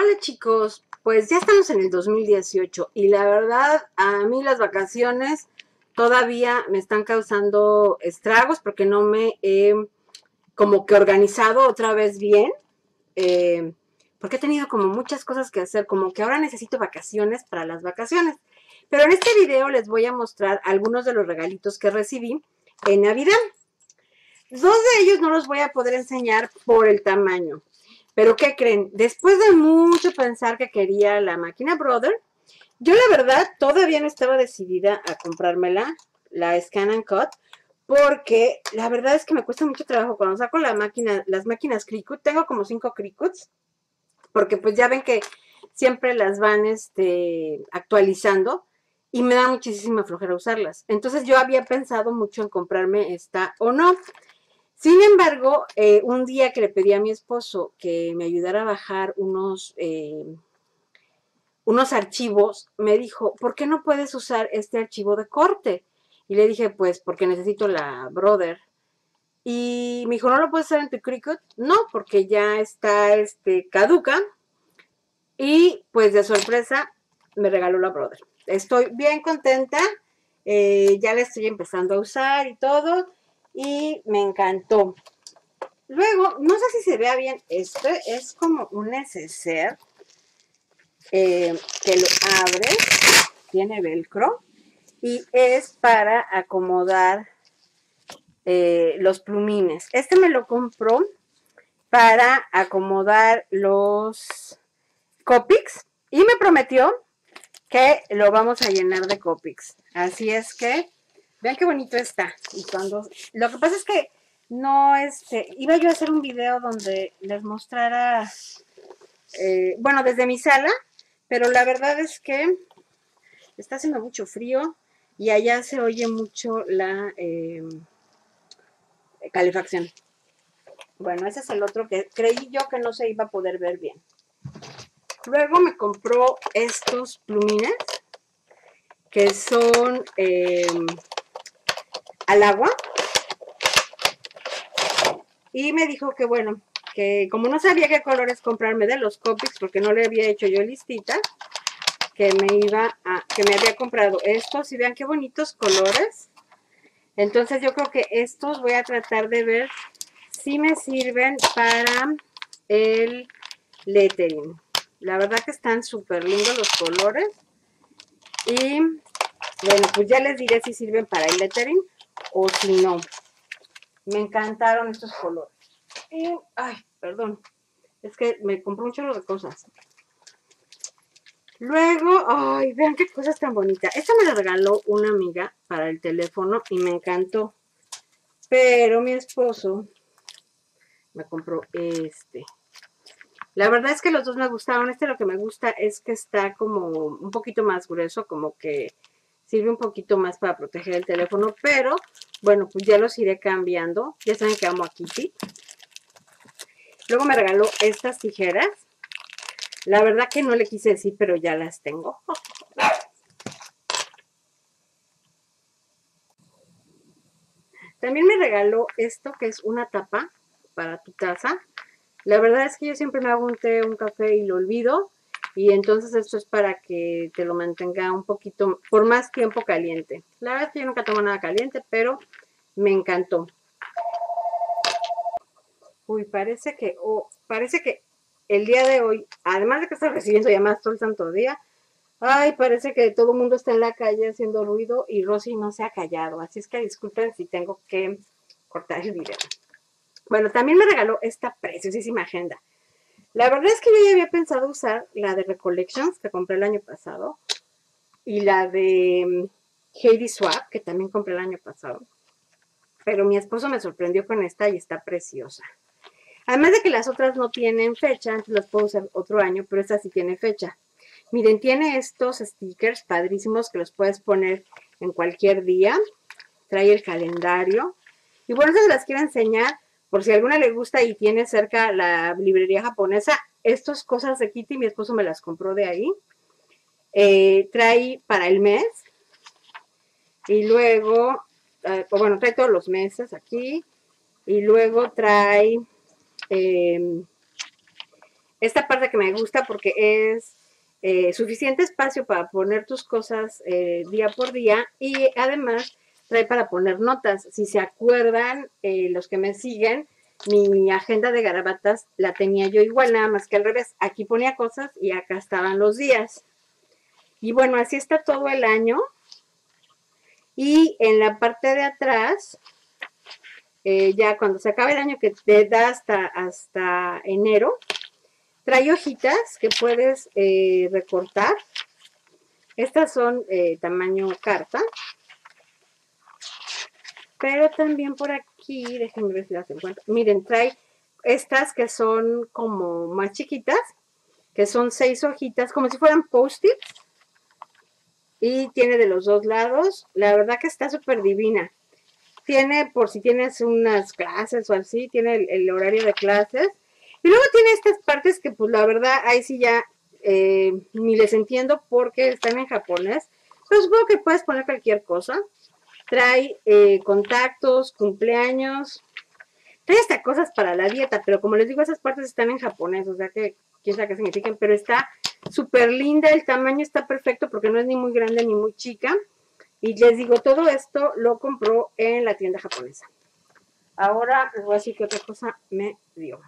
Hola chicos, pues ya estamos en el 2018 y la verdad a mí las vacaciones todavía me están causando estragos porque no me he como que organizado otra vez bien. Eh, porque he tenido como muchas cosas que hacer, como que ahora necesito vacaciones para las vacaciones. Pero en este video les voy a mostrar algunos de los regalitos que recibí en Navidad. Dos de ellos no los voy a poder enseñar por el tamaño. Pero ¿qué creen? Después de mucho pensar que quería la máquina Brother, yo la verdad todavía no estaba decidida a comprármela, la Scan and Cut, porque la verdad es que me cuesta mucho trabajo cuando saco la máquina, las máquinas Cricut, tengo como cinco Cricuts, porque pues ya ven que siempre las van este, actualizando y me da muchísima flojera usarlas. Entonces yo había pensado mucho en comprarme esta o no. Sin embargo, eh, un día que le pedí a mi esposo que me ayudara a bajar unos, eh, unos archivos, me dijo, ¿por qué no puedes usar este archivo de corte? Y le dije, pues, porque necesito la Brother. Y me dijo, ¿no lo puedes hacer en tu Cricut? No, porque ya está este, caduca. Y pues de sorpresa me regaló la Brother. Estoy bien contenta. Eh, ya la estoy empezando a usar y todo y me encantó. Luego, no sé si se vea bien, esto es como un neceser eh, que lo abre, tiene velcro y es para acomodar eh, los plumines. Este me lo compró para acomodar los Copics y me prometió que lo vamos a llenar de Copics. Así es que Vean qué bonito está. Y cuando. Lo que pasa es que no, este. Iba yo a hacer un video donde les mostrara. Eh, bueno, desde mi sala. Pero la verdad es que está haciendo mucho frío. Y allá se oye mucho la eh, calefacción. Bueno, ese es el otro que creí yo que no se iba a poder ver bien. Luego me compró estos plumines que son eh, al agua. Y me dijo que bueno, que como no sabía qué colores comprarme de los Copics, porque no le había hecho yo listita, que me iba a, que me había comprado estos, y vean qué bonitos colores. Entonces yo creo que estos voy a tratar de ver si me sirven para el lettering. La verdad que están súper lindos los colores. Y bueno, pues ya les diré si sirven para el lettering o si no. Me encantaron estos colores. ay, perdón. Es que me compré un chorro de cosas. Luego, ay, vean qué cosas tan bonitas. Esta me la regaló una amiga para el teléfono y me encantó. Pero mi esposo me compró este. La verdad es que los dos me gustaron. Este lo que me gusta es que está como un poquito más grueso, como que sirve un poquito más para proteger el teléfono, pero bueno, pues ya los iré cambiando. Ya saben que amo a Kitty. Luego me regaló estas tijeras. La verdad que no le quise decir, pero ya las tengo. También me regaló esto que es una tapa para tu taza. La verdad es que yo siempre me hago un té, un café y lo olvido. Y entonces esto es para que te lo mantenga un poquito, por más tiempo caliente. La verdad es que yo nunca tomo nada caliente, pero me encantó. Uy, parece que, oh, parece que el día de hoy, además de que estoy recibiendo llamadas todo el santo día, ay, parece que todo el mundo está en la calle haciendo ruido y Rosy no se ha callado. Así es que disculpen si tengo que cortar el video. Bueno, también me regaló esta preciosísima agenda. La verdad es que yo ya había pensado usar la de Recollections que compré el año pasado y la de mm, Heidi Swap que también compré el año pasado. Pero mi esposo me sorprendió con esta y está preciosa. Además de que las otras no tienen fecha, entonces las puedo usar otro año, pero esta sí tiene fecha. Miren, tiene estos stickers padrísimos que los puedes poner en cualquier día. Trae el calendario. Y bueno, se las quiero enseñar por si a alguna le gusta y tiene cerca la librería japonesa, estas cosas de Kitty, mi esposo me las compró de ahí. Eh, trae para el mes. Y luego, eh, bueno, trae todos los meses aquí. Y luego trae em, esta parte que me gusta porque es eh, suficiente espacio para poner tus cosas día por día y además trae para poner notas. Si se acuerdan, eh, los que me siguen, mi agenda de garabatas la tenía yo igual, nada más que al revés. Aquí ponía cosas y acá estaban los días. Y bueno, así está todo el año. Y en la parte de atrás, eh, ya cuando se acaba el año que te da hasta, hasta enero, trae hojitas que puedes eh, recortar. Estas son tamaño carta. Pero también por aquí, déjenme ver si las encuentro. Miren, trae estas que son como más chiquitas, que son seis hojitas, como si fueran post-its. Y tiene de los dos lados. La verdad que está súper divina. Tiene, por si tienes unas clases o así, tiene el, horario de clases. Y luego tiene estas partes que, pues la verdad, ahí sí ya eh, ni les entiendo porque están en japonés. Pero supongo que puedes poner cualquier cosa. Trae eh, contactos, cumpleaños. Trae hasta cosas para la dieta, pero como les digo, esas partes están en japonés, o sea que quién sabe qué significan, pero está súper linda, el tamaño está perfecto porque no es ni muy grande ni muy chica. Y les digo, todo esto lo compró en la tienda japonesa. Ahora les voy a decir que otra cosa me dio.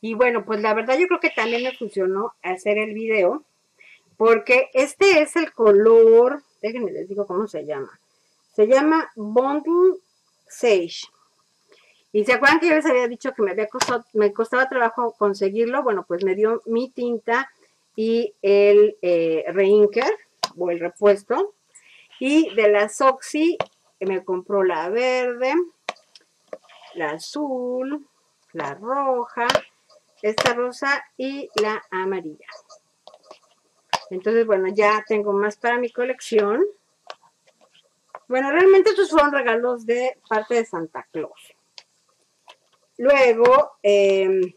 Y bueno, pues la verdad yo creo que también me funcionó hacer el video. Porque este es el color Déjenme les digo cómo se llama. Se llama Bundle Sage. Y se acuerdan que yo les había dicho que me había costado, me costaba trabajo conseguirlo. Bueno, pues me dio mi tinta y el eh, reinker o el repuesto. Y de la Soxy me compró la verde, la azul, la roja, esta rosa y la amarilla. Entonces, bueno, ya tengo más para mi colección. Bueno, realmente estos fueron regalos de parte de Santa Claus. Luego, em,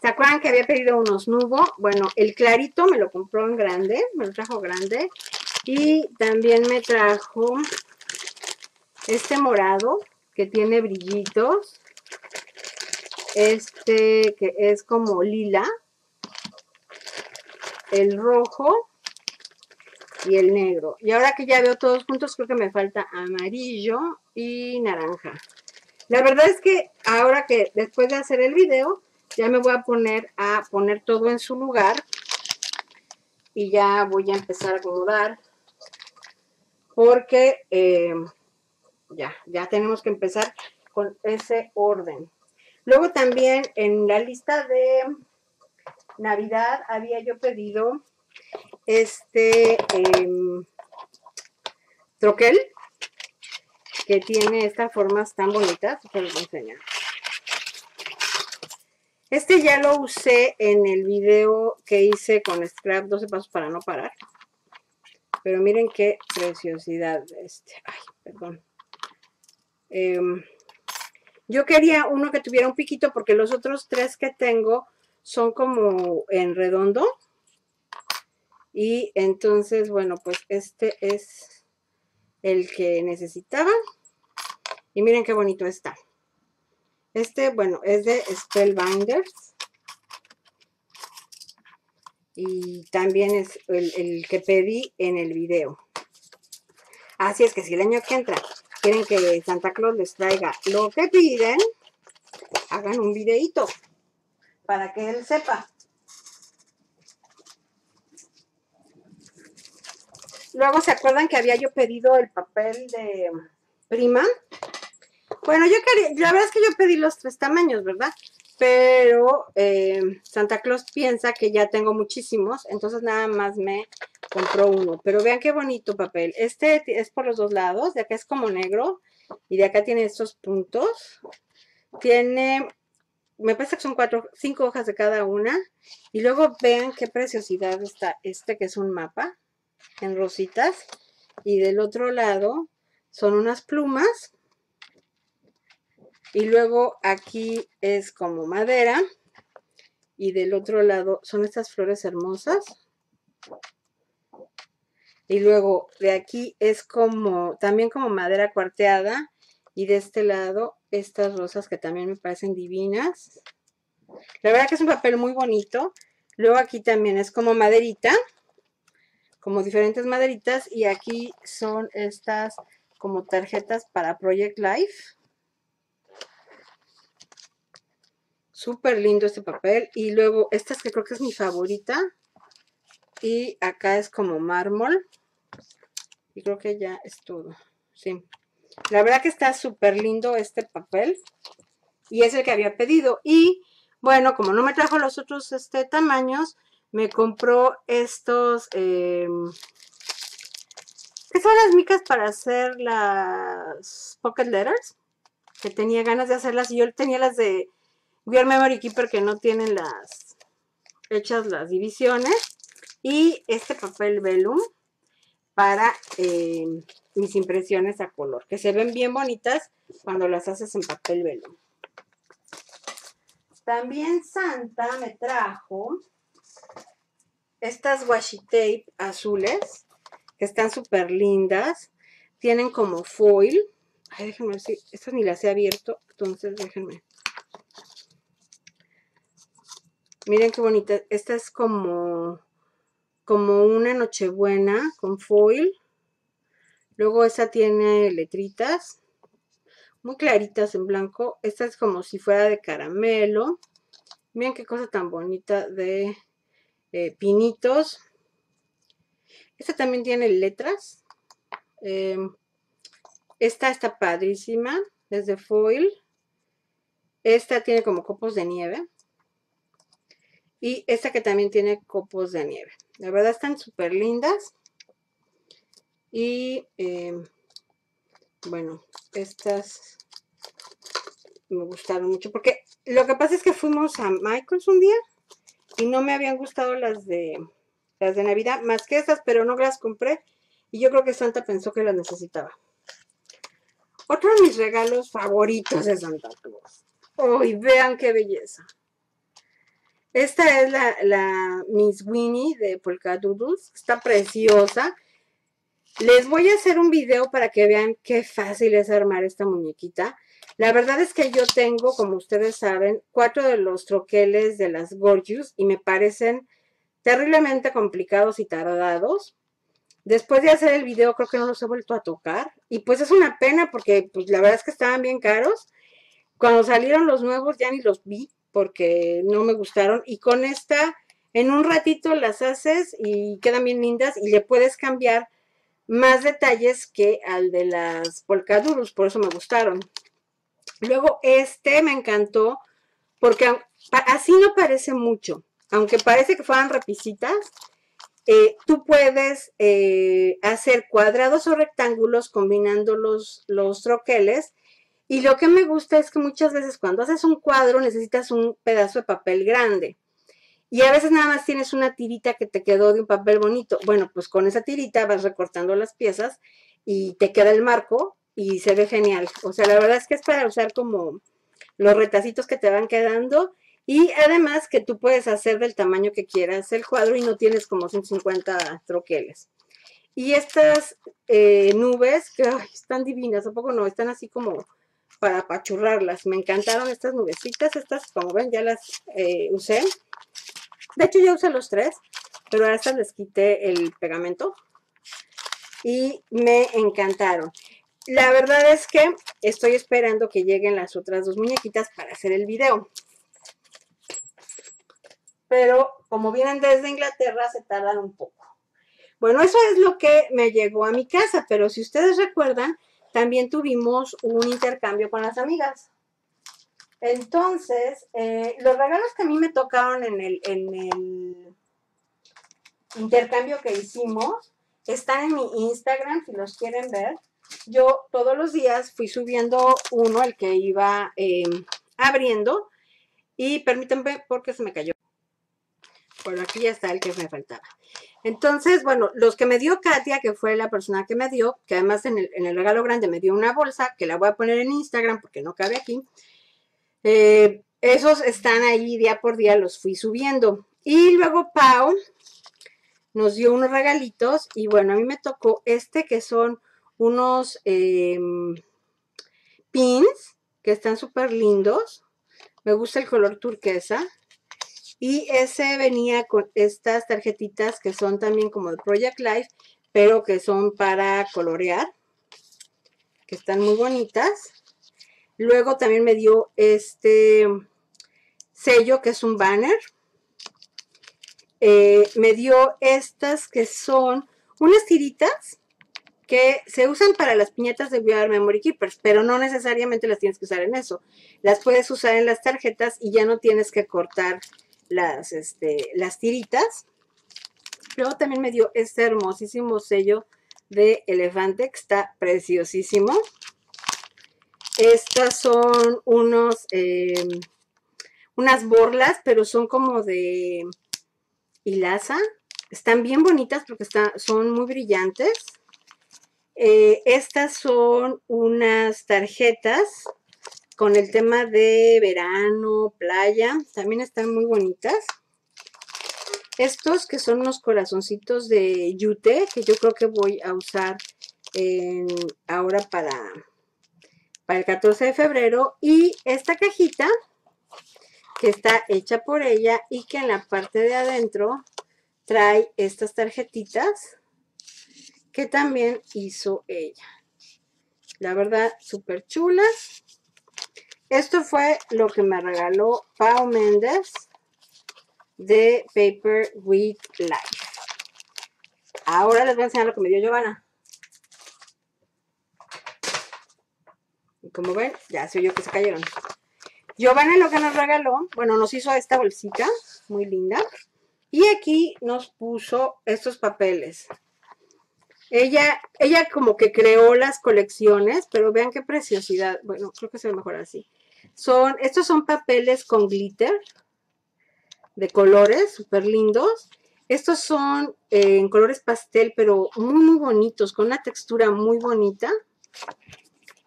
¿se acuerdan que había pedido unos nubo? Bueno, el clarito me lo compró en grande, me lo trajo grande. Y también me trajo este morado que tiene brillitos. Este que es como lila el rojo y el negro. Y ahora que ya veo todos juntos, creo que me falta amarillo y naranja. La verdad es que ahora que después de hacer el video, ya me voy a poner a poner todo en su lugar. Y ya voy a empezar a acomodar. Porque eh, ya, ya tenemos que empezar con ese orden. Luego también en la lista de Navidad había yo pedido este em, troquel que tiene estas formas tan bonitas. Este ya lo usé en el video que hice con Scrap 12 pasos para no parar. Pero miren qué preciosidad. Este, ay, perdón. Em, yo quería uno que tuviera un piquito porque los otros tres que tengo son como en redondo. Y entonces, bueno, pues este es el que necesitaba. Y miren qué bonito está. Este, bueno, es de Spellbinders. Y también es el, el, que pedí en el video. Así es que si el año que entra quieren que Santa Claus les traiga lo que piden, hagan un videito para que él sepa. Luego se acuerdan que había yo pedido el papel de prima. Bueno, yo quería, la verdad es que yo pedí los tres tamaños, ¿verdad? Pero eh, Santa Claus piensa que ya tengo muchísimos, entonces nada más me compró uno. Pero vean qué bonito papel. Este es por los dos lados, de acá es como negro y de acá tiene estos puntos. Tiene me parece que son cuatro, cinco hojas de cada una. Y luego vean qué preciosidad está este que es un mapa en rositas. Y del otro lado son unas plumas. Y luego aquí es como madera. Y del otro lado son estas flores hermosas. Y luego de aquí es como, también como madera cuarteada. Y de este lado estas rosas que también me parecen divinas. La verdad que es un papel muy bonito. Luego aquí también es como maderita, como diferentes maderitas. Y aquí son estas como tarjetas para Project Life. Súper lindo este papel. Y luego esta que creo que es mi favorita. Y acá es como mármol. Y creo que ya es todo. Sí. La verdad que está súper lindo este papel. Y es el que había pedido. Y bueno, como no me trajo los otros este, tamaños, me compró estos... Eh, ¿Qué son las micas para hacer las pocket letters? Que tenía ganas de hacerlas. Y yo tenía las de Weird Memory Keeper que no tienen las hechas las divisiones. Y este papel velum para eh, mis impresiones a color, que se ven bien bonitas cuando las haces en papel velum. También Santa me trajo estas washi tape azules, que están súper lindas. Tienen como foil. Ay, déjenme ver si... Estas ni las he abierto, entonces déjenme. Miren qué bonita. Esta es como, como una nochebuena con foil. Luego esa tiene letritas muy claritas en blanco. Esta es como si fuera de caramelo. Miren qué cosa tan bonita de eh, pinitos. Esta también tiene letras. Em, esta está padrísima, es de foil. Esta tiene como copos de nieve. Y esta que también tiene copos de nieve. La verdad están súper lindas. Y em, bueno, estas me gustaron mucho. Porque lo que pasa es que fuimos a Michael's un día. Y no me habían gustado las de las de Navidad. Más que estas, pero no las compré. Y yo creo que Santa pensó que las necesitaba. Otro de mis regalos favoritos de Santa Claus. ¡Uy, vean qué belleza! Esta es la, Miss Winnie de Polka Doodles. Está preciosa. Les voy a hacer un video para que vean qué fácil es armar esta muñequita. La verdad es que yo tengo, como ustedes saben, cuatro de los troqueles de las Gorgeous y me parecen terriblemente complicados y tardados. Después de hacer el video creo que no los he vuelto a tocar y pues es una pena porque pues la verdad es que estaban bien caros. Cuando salieron los nuevos ya ni los vi porque no me gustaron. Y con esta, en un ratito las haces y quedan bien lindas y le puedes cambiar más detalles que al de las polcaduros, por eso me gustaron. Luego este me encantó porque así no parece mucho, aunque parece que fueran rapicitas, eh, tú puedes eh, hacer cuadrados o rectángulos combinando los, los troqueles y lo que me gusta es que muchas veces cuando haces un cuadro necesitas un pedazo de papel grande. Y a veces nada más tienes una tirita que te quedó de un papel bonito. Bueno, pues con esa tirita vas recortando las piezas y te queda el marco y se ve genial. O sea, la verdad es que es para usar como los retacitos que te van quedando y además que tú puedes hacer del tamaño que quieras el cuadro y no tienes como 150 troqueles. Y estas eh, nubes, que están divinas, ¿a poco no? Están así como para apachurrarlas. Me encantaron estas nubecitas, estas como ven ya las eh, usé. De hecho ya usé los tres, pero a estas les quité el pegamento y me encantaron. La verdad es que estoy esperando que lleguen las otras dos muñequitas para hacer el video. Pero como vienen desde Inglaterra se tardan un poco. Bueno, eso es lo que me llegó a mi casa, pero si ustedes recuerdan, también tuvimos un intercambio con las amigas. Entonces, eh, los regalos que a mí me tocaron en el, intercambio que hicimos están en mi Instagram, si los quieren ver. Yo todos los días fui subiendo uno, el que iba em, abriendo. Y permítanme porque se me cayó. Bueno, aquí ya está el que me faltaba. Entonces, bueno, los que me dio Katia, que fue la persona que me dio, que además en el, regalo grande me dio una bolsa, que la voy a poner en Instagram porque no cabe aquí. Eh, esos están ahí día por día, los fui subiendo. Y luego Pau nos dio unos regalitos y bueno, a mí me tocó este que son unos em, pins que están súper lindos. Me gusta el color turquesa. Y ese venía con estas tarjetitas que son también como de Project Life, pero que son para colorear, que están muy bonitas. Luego también me dio este sello que es un banner. Eh, me dio estas que son unas tiritas que se usan para las piñatas de VR Memory Keepers, pero no necesariamente las tienes que usar en eso. Las puedes usar en las tarjetas y ya no tienes que cortar las, este, las tiritas. Luego también me dio este hermosísimo sello de elefante que está preciosísimo. Estas son unos, em, unas borlas, pero son como de hilaza. Están bien bonitas porque son muy brillantes. Eh, estas son unas tarjetas con el tema de verano, playa. También están muy bonitas. Estos que son unos corazoncitos de yute, que yo creo que voy a usar ahora para, el 14 de febrero. Y esta cajita que está hecha por ella y que en la parte de adentro trae estas tarjetitas que también hizo ella. La verdad, súper chulas. Esto fue lo que me regaló Pau Méndez de Paper with Life. Ahora les voy a enseñar lo que me dio Giovanna. Y como ven, ya se oyó que se cayeron. Giovanna lo que nos regaló, bueno, nos hizo esta bolsita, muy linda. Y aquí nos puso estos papeles. Ella, ella como que creó las colecciones, pero vean qué preciosidad. Bueno, creo que se ve mejor así. Son, estos son papeles con glitter de colores súper lindos. Estos son eh, en colores pastel, pero muy, muy bonitos, con una textura muy bonita.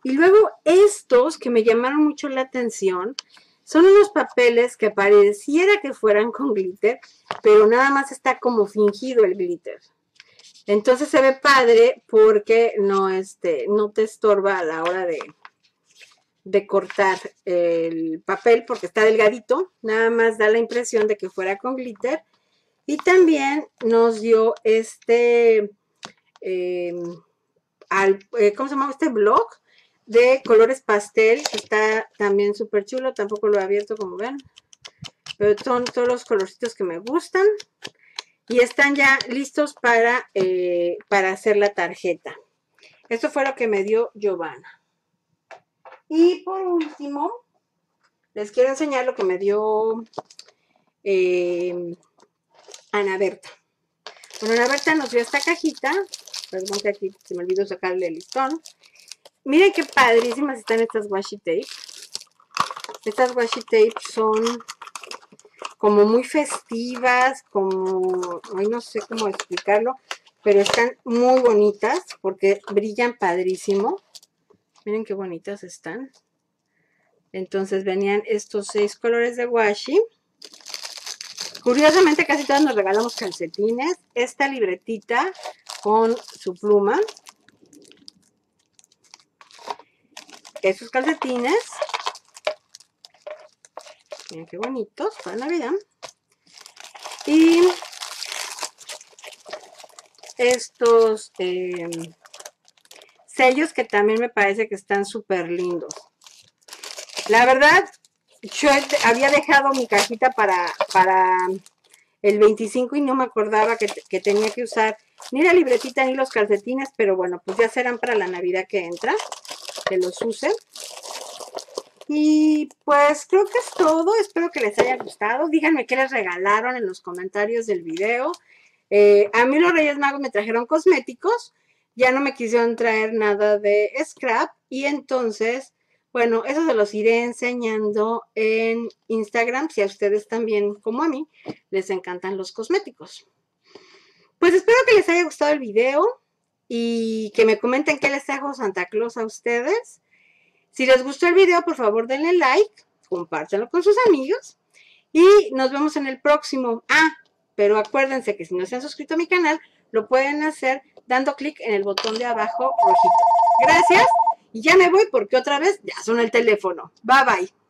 Y luego estos que me llamaron mucho la atención, son unos papeles que pareciera que fueran con glitter, pero nada más está como fingido el glitter. Entonces se ve padre porque no, este, no te estorba a la hora de, de cortar el papel porque está delgadito, nada más da la impresión de que fuera con glitter. Y también nos dio este, em, eh, ¿cómo se llama? Este blog de colores pastel, que está también súper chulo, tampoco lo he abierto como ven. Pero son todos los colorcitos que me gustan. Y están ya listos para, eh, para hacer la tarjeta. Esto fue lo que me dio Giovanna. Y por último, les quiero enseñar lo que me dio eh, Ana Berta. Bueno, Ana Berta nos dio esta cajita. Perdón que aquí se me olvidó sacarle el listón. Miren qué padrísimas están estas washi tape. Estas washi tape son como muy festivas, como, ay, no sé cómo explicarlo, pero están muy bonitas porque brillan padrísimo. Miren qué bonitas están. Entonces venían estos seis colores de washi. Curiosamente casi todas nos regalamos calcetines. Esta libretita con su pluma. Estos calcetines. Miren qué bonitos para Navidad. Y estos... Eh, sellos que también me parece que están súper lindos. La verdad, yo había dejado mi cajita para, para el 25 y no me acordaba que, que, tenía que usar ni la libretita ni los calcetines, pero bueno, pues ya serán para la Navidad que entra, que los use. Y pues creo que es todo, espero que les haya gustado. Díganme qué les regalaron en los comentarios del video. Eh, a mí los Reyes Magos me trajeron cosméticos, ya no me quisieron traer nada de scrap y entonces, bueno, eso se los iré enseñando en Instagram si a ustedes también, como a mí, les encantan los cosméticos. Pues espero que les haya gustado el video y que me comenten qué les trajo Santa Claus a ustedes. Si les gustó el video, por favor denle like, compártanlo con sus amigos y nos vemos en el próximo. Ah, pero acuérdense que si no se han suscrito a mi canal, lo pueden hacer dando clic en el botón de abajo rojito. Gracias y ya me voy porque otra vez ya suena el teléfono. Bye bye.